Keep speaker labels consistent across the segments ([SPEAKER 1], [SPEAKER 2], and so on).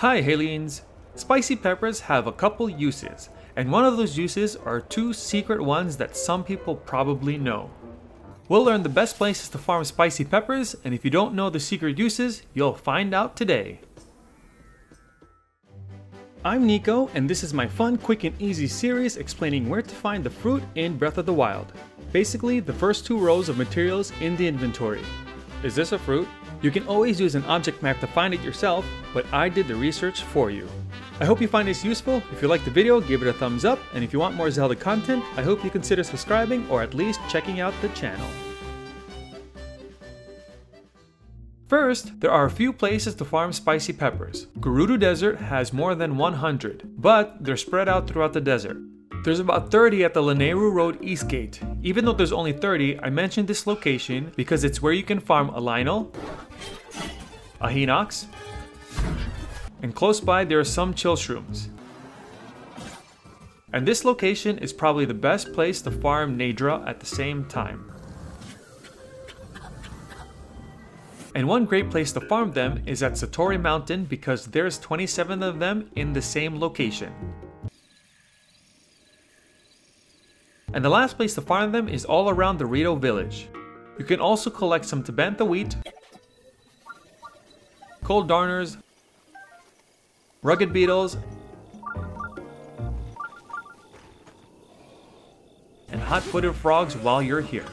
[SPEAKER 1] Hi Haleens! Spicy peppers have a couple uses, and one of those uses are two secret ones that some people probably know. We'll learn the best places to farm spicy peppers, and if you don't know the secret uses, you'll find out today. I'm Nico, and this is my fun, quick, and easy series explaining where to find the fruit in Breath of the Wild. Basically, the first two rows of materials in the inventory. Is this a fruit? You can always use an object map to find it yourself, but I did the research for you. I hope you find this useful. If you liked the video, give it a thumbs up, and if you want more Zelda content, I hope you consider subscribing or at least checking out the channel. First, there are a few places to farm spicy peppers. Gerudo Desert has more than 100, but they're spread out throughout the desert. There's about 30 at the Lanayru Road East Gate. Even though there's only 30, I mentioned this location because it's where you can farm a Lynel, a Hinox, and close by there are some chill shrooms. And this location is probably the best place to farm Naydra at the same time. And one great place to farm them is at Satori Mountain because there's 27 of them in the same location. And the last place to farm them is all around the Rito village. You can also collect some Tabantha wheat, cold darners, rugged beetles, and hot-footed frogs while you're here.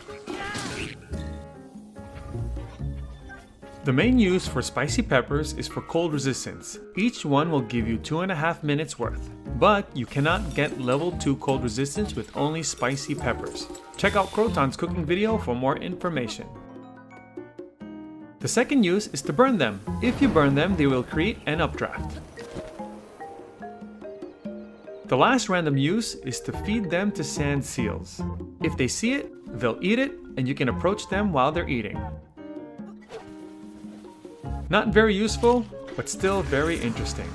[SPEAKER 1] The main use for spicy peppers is for cold resistance. Each one will give you 2.5 minutes worth. But you cannot get level 2 cold resistance with only spicy peppers. Check out Croton's cooking video for more information. The second use is to burn them. If you burn them, they will create an updraft. The last random use is to feed them to sand seals. If they see it, they'll eat it, and you can approach them while they're eating. Not very useful, but still very interesting.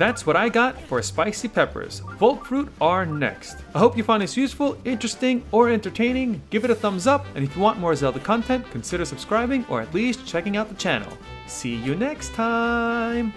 [SPEAKER 1] That's what I got for spicy peppers. Volt fruit are next. I hope you found this useful, interesting, or entertaining. Give it a thumbs up, and if you want more Zelda content, consider subscribing or at least checking out the channel. See you next time!